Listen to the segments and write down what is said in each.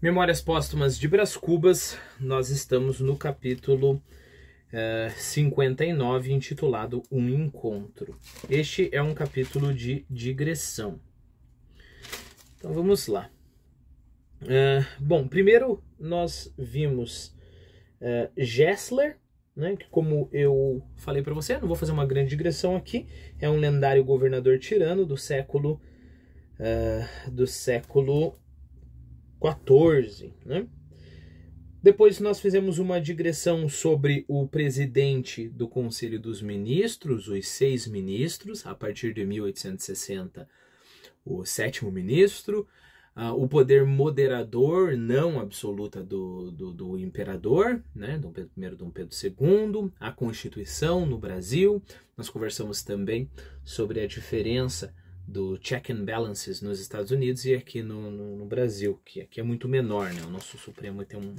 Memórias Póstumas de Brás Cubas, nós estamos no capítulo uh, 59, intitulado Um Encontro. Este é um capítulo de digressão. Então vamos lá. Uh, bom, primeiro nós vimos uh, Gessler, né, que como eu falei para você, não vou fazer uma grande digressão aqui, é um lendário governador tirano do século uh, do século 14, né? Depois nós fizemos uma digressão sobre o presidente do Conselho dos Ministros, os seis ministros, a partir de 1860, o sétimo ministro, uh, o poder moderador não absoluta do, do, do, imperador, né, Dom Pedro I, Dom Pedro II, a Constituição no Brasil. Nós conversamos também sobre a diferença do check and balances nos Estados Unidos e aqui no, no, no Brasil, que aqui é muito menor, né? O nosso Supremo tem um,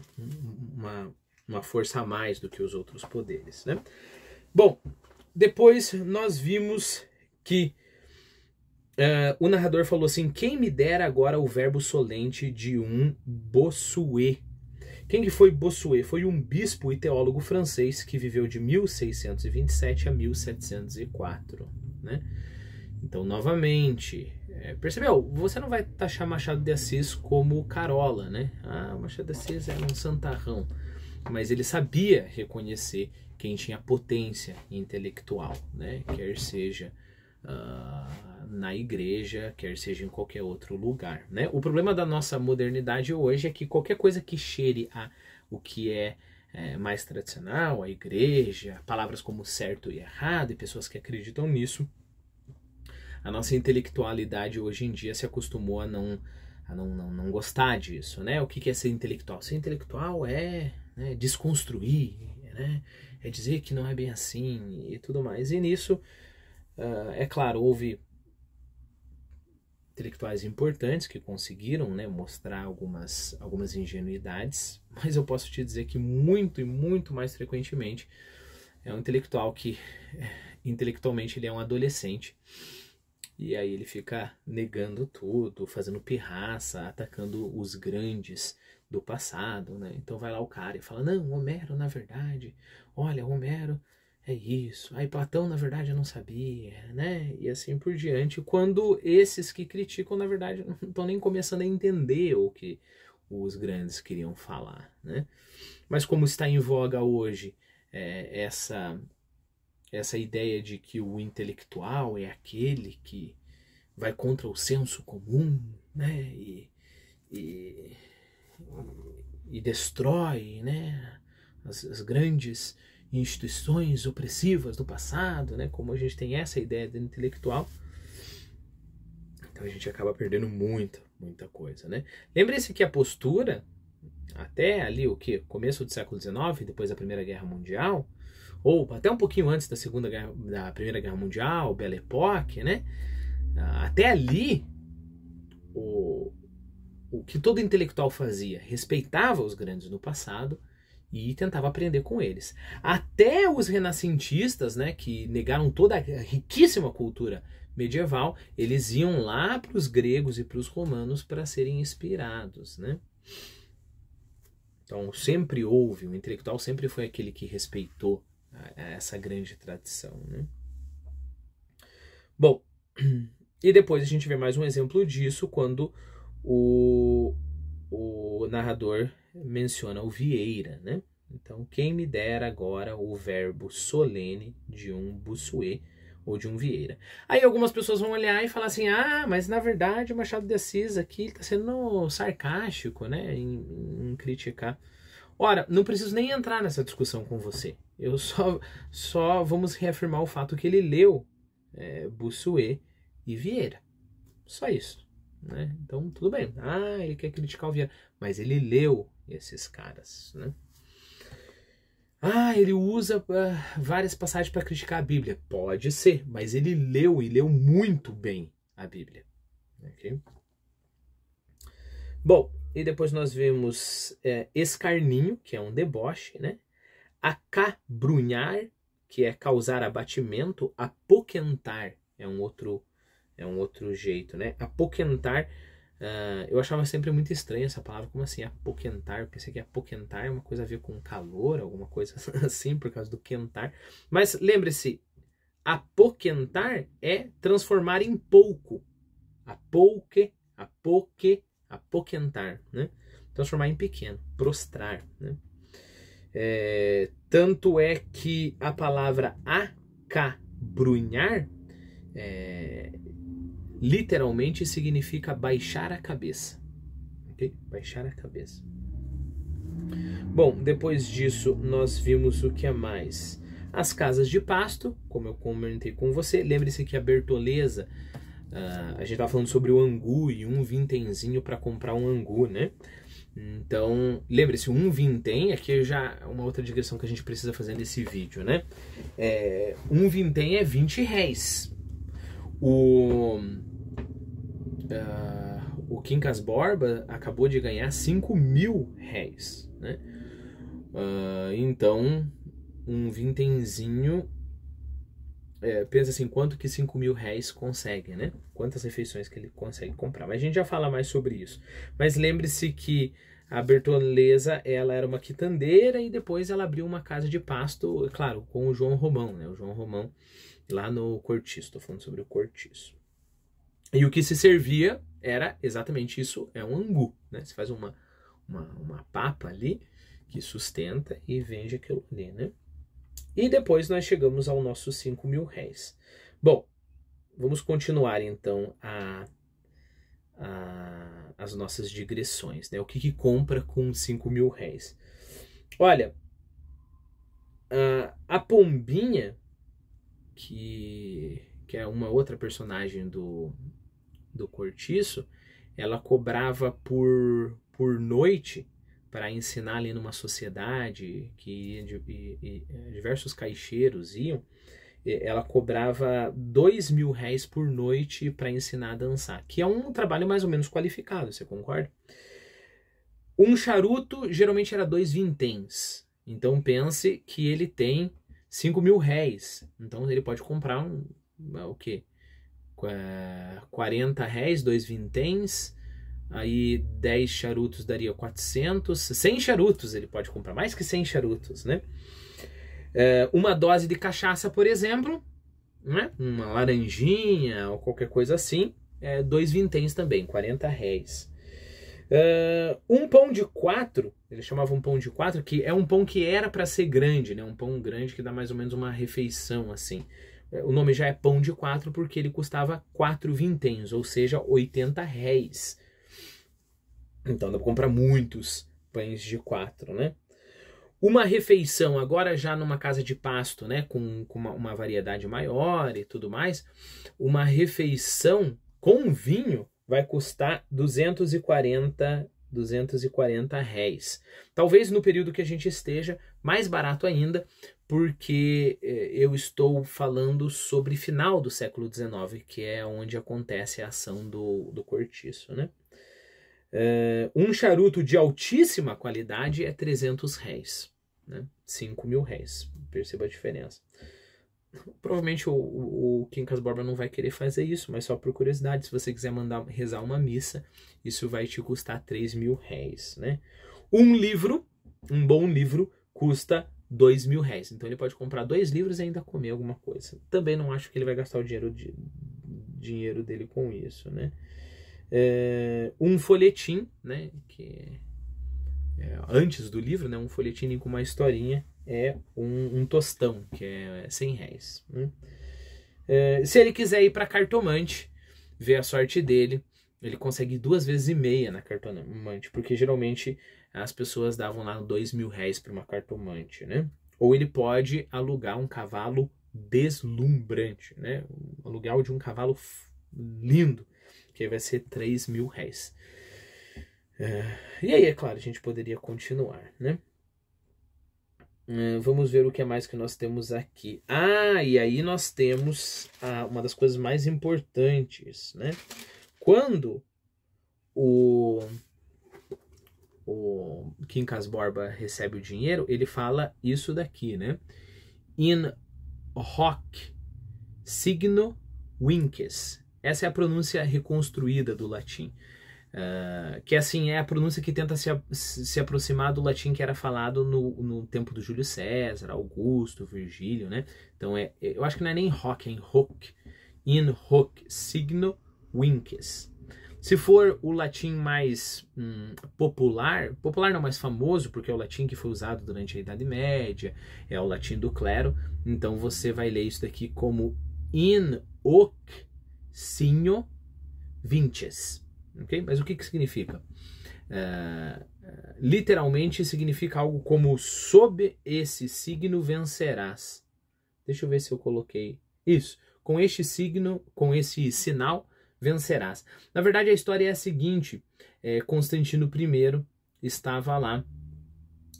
uma, uma força a mais do que os outros poderes, né? Bom, depois nós vimos que uh, o narrador falou assim: quem me dera agora o verbo solente de um Bossuet. Quem que foi Bossuet? Foi um bispo e teólogo francês que viveu de 1627 a 1704, né? Então, novamente, é, percebeu? Você não vai taxar Machado de Assis como Carola, né? Ah, Machado de Assis era um santarrão. Mas ele sabia reconhecer quem tinha potência intelectual, né? Quer seja uh, na igreja, quer seja em qualquer outro lugar, né? O problema da nossa modernidade hoje é que qualquer coisa que cheire a o que é, é mais tradicional, a igreja, palavras como certo e errado, e pessoas que acreditam nisso, a nossa intelectualidade hoje em dia se acostumou a não, a não, não, não gostar disso, né? O que, que é ser intelectual? Ser intelectual é né, desconstruir, né? É dizer que não é bem assim e tudo mais. E nisso, uh, é claro, houve intelectuais importantes que conseguiram né, mostrar algumas, algumas ingenuidades, mas eu posso te dizer que muito e muito mais frequentemente é um intelectual que intelectualmente ele é um adolescente e aí ele fica negando tudo, fazendo pirraça, atacando os grandes do passado, né? Então vai lá o cara e fala: "Não, Homero, na verdade, olha, Homero é isso. Aí Platão, na verdade, eu não sabia, né? E assim por diante, quando esses que criticam, na verdade, não estão nem começando a entender o que os grandes queriam falar, né? Mas como está em voga hoje é, essa essa ideia de que o intelectual é aquele que vai contra o senso comum, né? E, e, e destrói, né? As, as, grandes instituições opressivas do passado, né? Como a gente tem essa ideia do intelectual, então a gente acaba perdendo muita, muita coisa, né? Lembre-se que a postura até ali o que começo do século XIX, depois da Primeira Guerra Mundial, ou até um pouquinho antes da Segunda Guerra, da Primeira Guerra Mundial, Belle Époque, né? Até ali, o, o que todo intelectual fazia, respeitava os grandes no passado e tentava aprender com eles. Até os renascentistas, né, que negaram toda a riquíssima cultura medieval, eles iam lá para os gregos e para os romanos para serem inspirados, né? Então sempre houve, o intelectual sempre foi aquele que respeitou essa grande tradição. Né? Bom, e depois a gente vê mais um exemplo disso quando o, o narrador menciona o Vieira, né? Então, quem me dera agora o verbo solene de um Bussuet ou de um Vieira. Aí algumas pessoas vão olhar e falar assim: ah, mas na verdade o Machado de Assis aqui está sendo sarcástico, né? Em, em criticar. Ora, não preciso nem entrar nessa discussão com você. Eu só, só vamos reafirmar o fato que ele leu é, Bussuet e Vieira. Só isso. Né? Então, tudo bem. Ah, ele quer criticar o Vieira. Mas ele leu esses caras. Né? Ah, ele usa uh, várias passagens para criticar a Bíblia. Pode ser, mas ele leu e leu muito bem a Bíblia. Okay? Bom, e depois nós vemos é, escarninho, que é um deboche, né? Acabrunhar, que é causar abatimento, apoquentar é um outro é um outro jeito, né? Apoquentar Uh, eu achava sempre muito estranha essa palavra, como assim, apoquentar? Eu pensei que apoquentar é uma coisa a ver com calor, alguma coisa assim, por causa do quentar. Mas lembre-se, apoquentar é transformar em pouco. Apoque, apoque, apoquentar, né? Transformar em pequeno, prostrar, né? É, tanto é que a palavra acabrunhar é, literalmente significa baixar a cabeça. Okay? Baixar a cabeça. Bom, depois disso nós vimos o que é mais. As casas de pasto, como eu comentei com você. Lembre-se que a Bertoleza, uh, a gente estava falando sobre o angu e um vintenzinho para comprar um angu, né? Então, lembre-se, um vintém, aqui já é uma outra digressão que a gente precisa fazer nesse vídeo, né? É, um vintém é 20 réis. O, uh, o Quincas Borba acabou de ganhar 5 mil réis, né? Uh, então, um vintenzinho, é, pensa assim, quanto que 5 mil réis consegue, né? Quantas refeições que ele consegue comprar. Mas a gente já fala mais sobre isso. Mas lembre-se que a Bertoleza, ela era uma quitandeira e depois ela abriu uma casa de pasto, claro, com o João Romão, né? O João Romão lá no cortiço, estou falando sobre o cortiço. E o que se servia era exatamente isso, é um angu, né? Você faz uma, uma, uma papa ali que sustenta e vende aquilo ali, né? E depois nós chegamos ao nosso 5 mil réis. Bom, vamos continuar então a a, as nossas digressões, né? O que, que compra com 5 mil réis? Olha, a, a Pombinha, que, que é uma outra personagem do, do Cortiço, ela cobrava por, por noite para ensinar ali numa sociedade que e, e, diversos caixeiros iam ela cobrava dois mil réis por noite para ensinar a dançar, que é um trabalho mais ou menos qualificado, você concorda? Um charuto geralmente era dois vinténs, então pense que ele tem cinco mil réis, então ele pode comprar um, o quê? 40 réis, dois vinténs, aí 10 charutos daria 400, 100 charutos ele pode comprar, mais que 100 charutos, né? É, uma dose de cachaça, por exemplo, né? uma laranjinha ou qualquer coisa assim, é, dois vinténs também, 40 réis. É, um pão de quatro, eles chamavam um pão de quatro, que é um pão que era para ser grande, né? um pão grande que dá mais ou menos uma refeição assim. É, o nome já é pão de quatro porque ele custava quatro vinténs, ou seja, 80 réis. Então dá para comprar muitos pães de quatro, né? Uma refeição, agora já numa casa de pasto, né, com, com uma, uma, variedade maior e tudo mais, uma refeição com vinho vai custar 240, 240 réis. Talvez no período que a gente esteja, mais barato ainda, porque eh, eu estou falando sobre final do século XIX, que é onde acontece a ação do, do cortiço, né? Uh, um charuto de altíssima qualidade é 300 réis, né? 5 mil réis. Perceba a diferença. Provavelmente o, o, o Quincas Borba não vai querer fazer isso, mas só por curiosidade, se você quiser mandar rezar uma missa, isso vai te custar 3 mil réis. Né? Um livro, um bom livro, custa 2 mil réis. Então ele pode comprar dois livros e ainda comer alguma coisa. Também não acho que ele vai gastar o dinheiro, de, dinheiro dele com isso, né? É, um folhetim, né, que é, antes do livro, né, um folhetim com uma historinha é um, um tostão, que é 100 reais. Né? É, se ele quiser ir para cartomante, ver a sorte dele, ele consegue duas vezes e meia na cartomante, porque geralmente as pessoas davam lá dois mil reais para uma cartomante, né? Ou ele pode alugar um cavalo deslumbrante, né? Um aluguel de um cavalo lindo que vai ser 3 mil réis. É, e aí, é claro, a gente poderia continuar, né? É, vamos ver o que é mais que nós temos aqui. Ah, e aí nós temos ah, uma das coisas mais importantes, né? Quando o, o Quincas Borba recebe o dinheiro, ele fala isso daqui, né? In hoc signo vinces essa é a pronúncia reconstruída do latim. Uh, que assim é a pronúncia que tenta se, se aproximar do latim que era falado no, no tempo do Júlio César, Augusto, Virgílio, né? Então é, eu acho que não é nem hoc, é em hoc, in hoc, signo vinces. Se for o latim mais hum, popular, popular não mais famoso, porque é o latim que foi usado durante a Idade Média, é o latim do clero, então você vai ler isso daqui como in hoc signo vinces. Okay? Mas o que, que significa? Uh, literalmente significa algo como sob esse signo vencerás. Deixa eu ver se eu coloquei isso. Com este signo, com esse sinal, vencerás. Na verdade, a história é a seguinte: é, Constantino I estava lá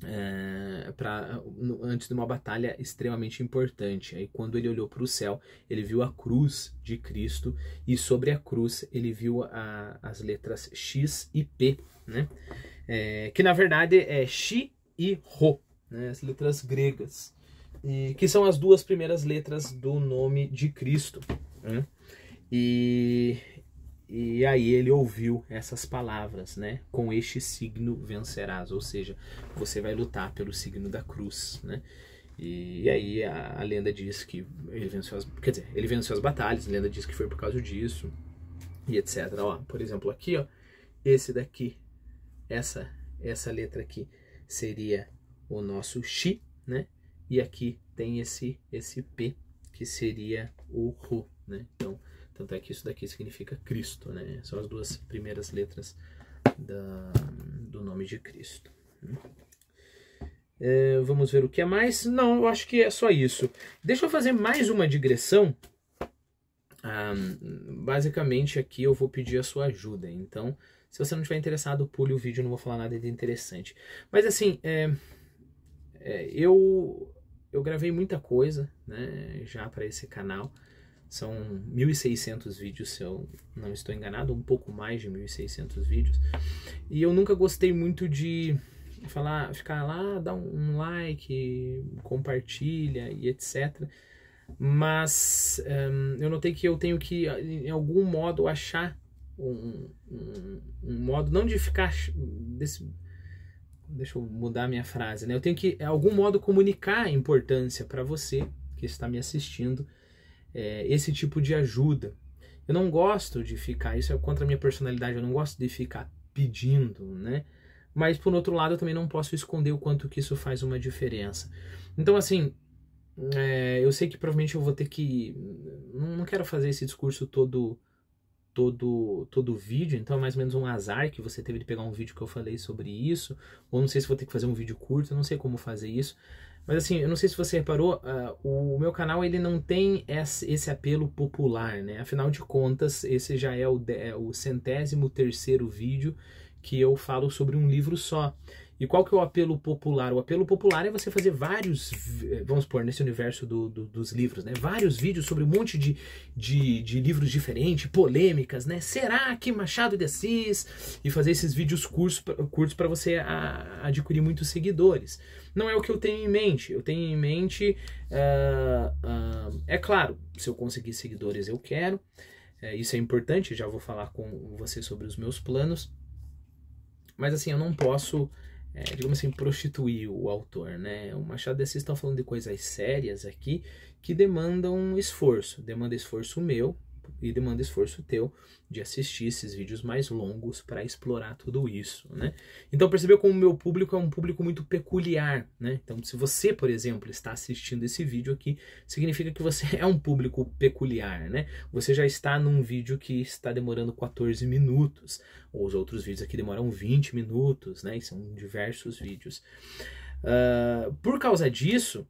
é, pra, no, antes de uma batalha extremamente importante. Aí, quando ele olhou para o céu, ele viu a cruz de Cristo e sobre a cruz ele viu a, as letras X e P, né? É, que na verdade é Xi e Ro, né? as letras gregas, e, que são as duas primeiras letras do nome de Cristo. Né? E, e aí ele ouviu essas palavras, né? Com este signo vencerás, ou seja, você vai lutar pelo signo da cruz, né? E, aí a, a, lenda diz que ele venceu as, quer dizer, ele venceu as batalhas, a lenda diz que foi por causa disso e etc. Ó, por exemplo, aqui, ó, esse daqui, essa essa letra aqui seria o nosso Xi, né? E aqui tem esse esse P que seria o Ru, né? Então tanto é que isso daqui significa Cristo, né? São as duas primeiras letras da, do nome de Cristo. É, vamos ver o que é mais. Não, eu acho que é só isso. Deixa eu fazer mais uma digressão. Ah, basicamente aqui eu vou pedir a sua ajuda. Então, se você não estiver interessado, pule o vídeo, não vou falar nada de interessante. Mas assim, é, é, eu eu gravei muita coisa, né, já para esse canal. São 1.600 vídeos, se eu não estou enganado, um pouco mais de 1.600 vídeos. E eu nunca gostei muito de falar, ficar lá, dar um like, compartilha e etc. Mas um, eu notei que eu tenho que, em algum modo, achar um, um, um modo, não de ficar. Desse, deixa eu mudar minha frase, né? Eu tenho que, de algum modo, comunicar a importância para você que está me assistindo é, esse tipo de ajuda. Eu não gosto de ficar, isso é contra a minha personalidade, eu não gosto de ficar pedindo, né? Mas por outro lado, eu também não posso esconder o quanto que isso faz uma diferença. Então, assim, é, eu sei que provavelmente eu vou ter que. Não quero fazer esse discurso todo todo todo vídeo, então é mais ou menos um azar que você teve de pegar um vídeo que eu falei sobre isso, ou não sei se vou ter que fazer um vídeo curto, não sei como fazer isso, mas assim, eu não sei se você reparou, uh, o meu canal ele não tem esse apelo popular, né? Afinal de contas, esse já é o, é o centésimo terceiro vídeo que eu falo sobre um livro só. E qual que é o apelo popular? O apelo popular é você fazer vários, vamos pôr, nesse universo do, do, dos livros, né? Vários vídeos sobre um monte de, de, de livros diferentes, polêmicas, né? Será que Machado de Assis? E fazer esses vídeos curtos para você a, adquirir muitos seguidores. Não é o que eu tenho em mente. Eu tenho em mente, uh, uh, é claro, se eu conseguir seguidores eu quero. É, isso é importante, já vou falar com você sobre os meus planos. Mas assim, eu não posso é, digamos assim, prostituir o autor, né? O Machado de Assis está falando de coisas sérias aqui que demandam esforço, demanda esforço meu, e demanda esforço teu de assistir esses vídeos mais longos para explorar tudo isso, né? Então percebeu como o meu público é um público muito peculiar, né? Então se você, por exemplo, está assistindo esse vídeo aqui, significa que você é um público peculiar, né? Você já está num vídeo que está demorando 14 minutos, ou os outros vídeos aqui demoram 20 minutos, né? E são diversos vídeos. Uh, por causa disso,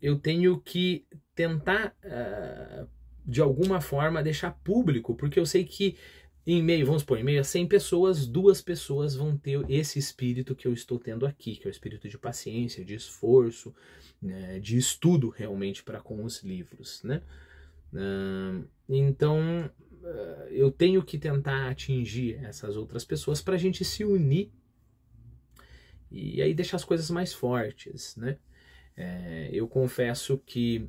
eu tenho que tentar uh, de alguma forma deixar público, porque eu sei que em meio, vamos supor, em meio a 100 pessoas, duas pessoas vão ter esse espírito que eu estou tendo aqui, que é o espírito de paciência, de esforço, né, de estudo realmente para com os livros, né? Uh, então, uh, eu tenho que tentar atingir essas outras pessoas para a gente se unir e aí deixar as coisas mais fortes, né? É, eu confesso que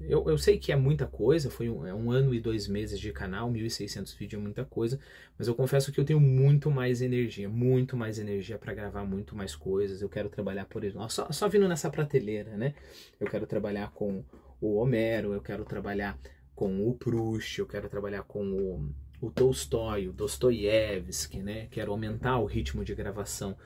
eu, eu sei que é muita coisa, foi um, é um ano e dois meses de canal, 1.600 vídeos é muita coisa, mas eu confesso que eu tenho muito mais energia, muito mais energia para gravar muito mais coisas. Eu quero trabalhar, por exemplo, só, só vindo nessa prateleira, né? Eu quero trabalhar com o Homero, eu quero trabalhar com o Proust, eu quero trabalhar com o, o Tolstói, o Dostoiévski, né? Quero aumentar o ritmo de gravação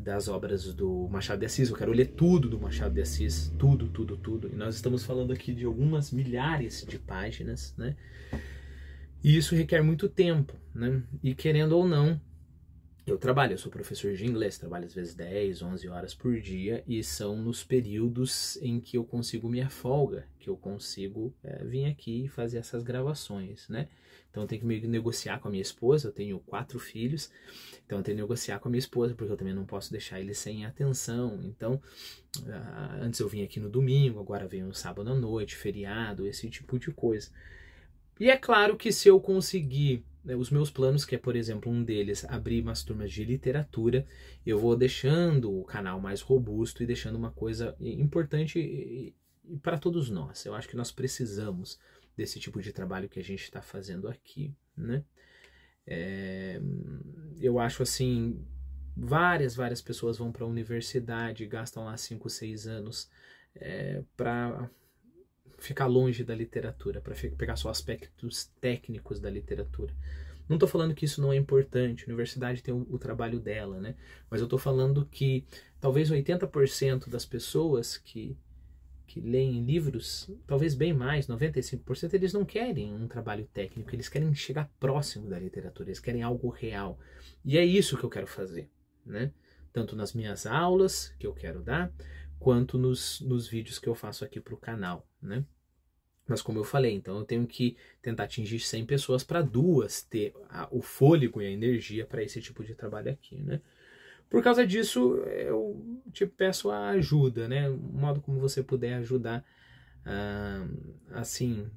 das obras do Machado de Assis. Eu quero ler tudo do Machado de Assis, tudo, tudo, tudo. E nós estamos falando aqui de algumas milhares de páginas, né? E isso requer muito tempo, né? E querendo ou não, eu trabalho, eu sou professor de inglês, trabalho às vezes 10, 11 horas por dia e são nos períodos em que eu consigo minha folga, que eu consigo é, vir aqui e fazer essas gravações, né? Então eu tenho que me negociar com a minha esposa, eu tenho quatro filhos, então eu tenho que negociar com a minha esposa, porque eu também não posso deixar eles sem atenção. Então, uh, antes eu vim aqui no domingo, agora venho no sábado à noite, feriado, esse tipo de coisa. E é claro que se eu conseguir os meus planos, que é, por exemplo, um deles, abrir umas turmas de literatura, eu vou deixando o canal mais robusto e deixando uma coisa importante para todos nós. Eu acho que nós precisamos desse tipo de trabalho que a gente está fazendo aqui, né? É, eu acho assim, várias, várias pessoas vão para a universidade, gastam lá 5, 6 anos é, para ficar longe da literatura, para pegar só aspectos técnicos da literatura. Não estou falando que isso não é importante, a universidade tem o, o trabalho dela, né? Mas eu estou falando que talvez 80% das pessoas que, que leem livros, talvez bem mais, 95%, eles não querem um trabalho técnico, eles querem chegar próximo da literatura, eles querem algo real. E é isso que eu quero fazer, né? Tanto nas minhas aulas que eu quero dar, quanto nos, nos vídeos que eu faço aqui para o canal, né? Mas como eu falei, então eu tenho que tentar atingir 100 pessoas para duas ter a, o fôlego e a energia para esse tipo de trabalho aqui, né? Por causa disso, eu te peço a ajuda, né? O modo como você puder ajudar, ah, assim,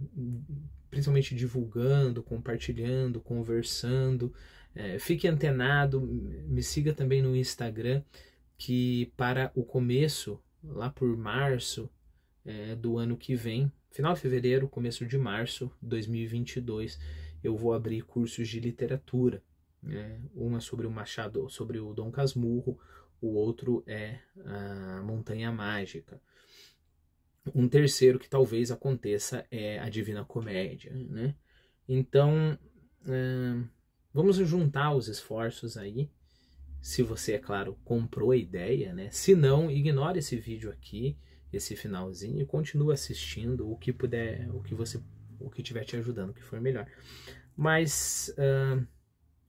principalmente divulgando, compartilhando, conversando. É, fique antenado, me siga também no Instagram, que para o começo, lá por março é, do ano que vem, final de fevereiro, começo de março de 2022, eu vou abrir cursos de literatura. Né? Uma sobre o Machado, sobre o Dom Casmurro, o outro é a Montanha Mágica. Um terceiro que talvez aconteça é a Divina Comédia, né? Então, é, vamos juntar os esforços aí. Se você, é claro, comprou a ideia, né? Se não, ignore esse vídeo aqui esse finalzinho e continua assistindo o que puder, o que você, o que tiver te ajudando, o que for melhor. Mas uh,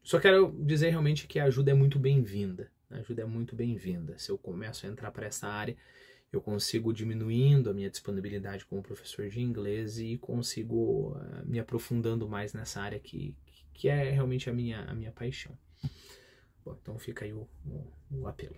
só quero dizer realmente que a ajuda é muito bem-vinda. A ajuda é muito bem-vinda. Se eu começo a entrar para essa área, eu consigo diminuindo a minha disponibilidade como professor de inglês e consigo uh, me aprofundando mais nessa área que, que é realmente a minha, a minha paixão. Bom, então fica aí o, o, o apelo.